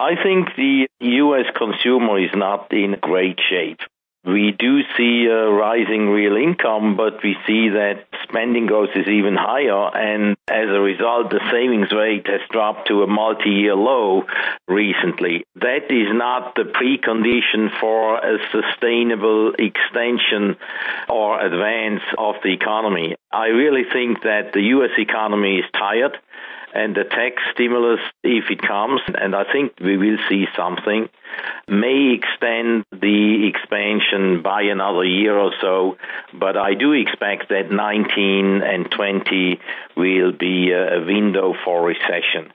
I think the U.S. consumer is not in great shape. We do see a rising real income, but we see that spending growth is even higher, and as a result, the savings rate has dropped to a multi-year low recently. That is not the precondition for a sustainable extension or advance of the economy. I really think that the U.S. economy is tired and the tax stimulus, if it comes, and I think we will see something, may extend the by another year or so, but I do expect that 19 and 20 will be a window for recession.